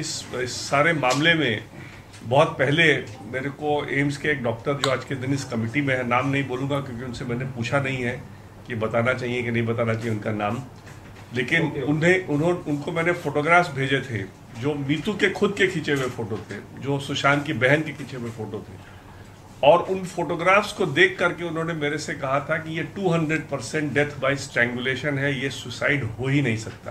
इस, इस सारे मामले में बहुत पहले मेरे को एम्स के एक डॉक्टर जो आज के दिन इस कमेटी में है नाम नहीं बोलूँगा क्योंकि उनसे मैंने पूछा नहीं है कि बताना चाहिए कि नहीं बताना चाहिए उनका नाम। लेकिन उन्हें उन्होंने उनको मैंने फोटोग्राफ्स भेजे थे जो मीतू के खुद के खींचे हुए फ़ोटो थे जो सुशांत की बहन के खींचे हुए फ़ोटो थे। और उन फोटोग्राफ्स को देख करके उन्होंने मेरे से कहा था कि ये 200 परसेंट डेथ बाई स्ट्रैंगुलेशन है ये सुसाइड हो ही नहीं सकता।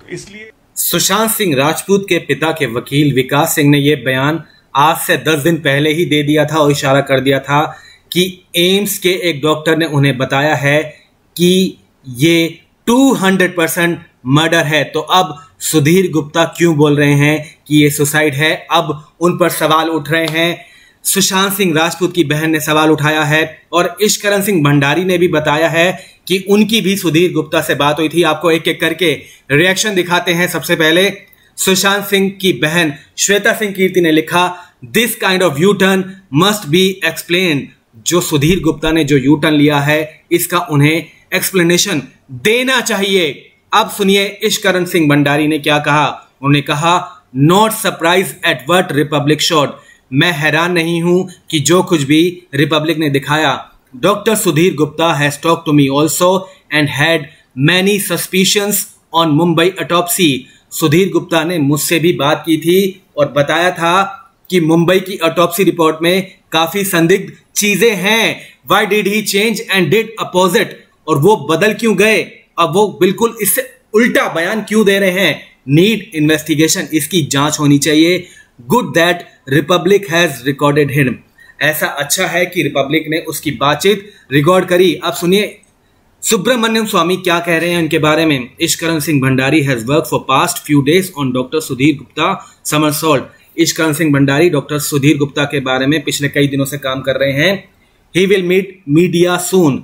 तो इसलिए सुशांत सिंह राजपूत के पिता के वकील विकास सिंह ने यह बयान आज से दस दिन पहले ही दे दिया था और इशारा कर दिया था कि एम्स के एक डॉक्टर ने उन्हें बताया है कि ये 200 परसेंट मर्डर है। तो अब सुधीर गुप्ता क्यों बोल रहे हैं कि ये सुसाइड है? अब उन पर सवाल उठ रहे हैं। सुशांत सिंह राजपूत की बहन ने सवाल उठाया है और इश्करण सिंह भंडारी ने भी बताया है कि उनकी भी सुधीर गुप्ता से बात हुई थी। आपको एक एक करके रिएक्शन दिखाते हैं। सबसे पहले, सुशांत सिंह की बहन श्वेता सिंह कीर्ति ने लिखा this kind of U turn must be explain जो सुधीर गुप्ता ने जो यू टर्न लिया है, इसका उन्हें एक्सप्लेनेशन देना चाहिए। अब सुनिए इश्करण सिंह भंडारी ने क्या कहा। उन्होंने कहा not surprise at what Republic shot मैं हैरान नहीं हूँ कि जो कुछ भी रिपब्लिक ने दिखाया doctor Sudhir Gupta has talk to me also and had many suspicions on Mumbai autopsy Sudhir Gupta ने मुझसे भी बात की थी और बताया था कि मुंबई की अटॉप्सी रिपोर्ट में काफ़ी संदिग्ध चीज़ें हैं। Why did he change and did opposite और वो बदल क्यों गए? अब वो बिल्कुल इससे उल्टा बयान क्यों दे रहे हैं? नीड इन्वेस्टिगेशन इसकी जाँच होनी चाहिए। Good that Republic has recorded him ऐसा अच्छा है कि रिपब्लिक ने उसकी बातचीत रिकॉर्ड करी। अब सुनिए, सुब्रमण्यम स्वामी क्या कह रहे हैं उनके बारे में। Ishkaran Singh Bhandari has work for past few days on doctor Sudhir Gupta somersault Ishkaran Singh Bhandari doctor Sudhir Gupta के बारे में पिछले कई दिनों से काम कर रहे हैं। He will meet media soon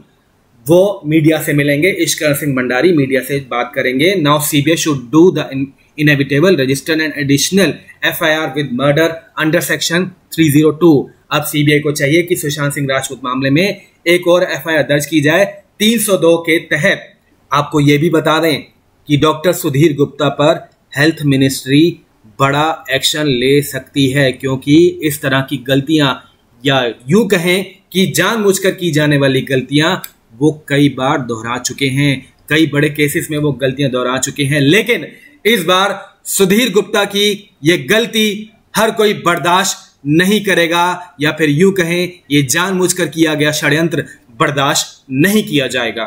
वो मीडिया से मिलेंगे। इश्कर सिंह भंडारी मीडिया से बात करेंगे। Now CBI should do the an additional FIR with murder under section 302 अब सीबीआई को चाहिए कि सुशांत सिंह राजपूत मामले में एक और एफआईआर दर्ज की जाए 302 के तहत। आपको ये भी बता दें कि डॉक्टर सुधीर गुप्ता पर हेल्थ मिनिस्ट्री बड़ा एक्शन ले सकती है, क्योंकि इस तरह की गलतियाँ या यूँ कहें कि जानबूझकर की जाने वाली गलतियाँ वो कई बार दोहरा चुके हैं। कई बड़े केसेस में वो गलतियाँ दोहरा चुके हैं। लेकिन इस बार सुधीर गुप्ता की ये गलती हर कोई बर्दाश्त नहीं करेगा, या फिर यूँ कहें, ये जानबूझकर किया गया षड्यंत्र बर्दाश्त नहीं किया जाएगा।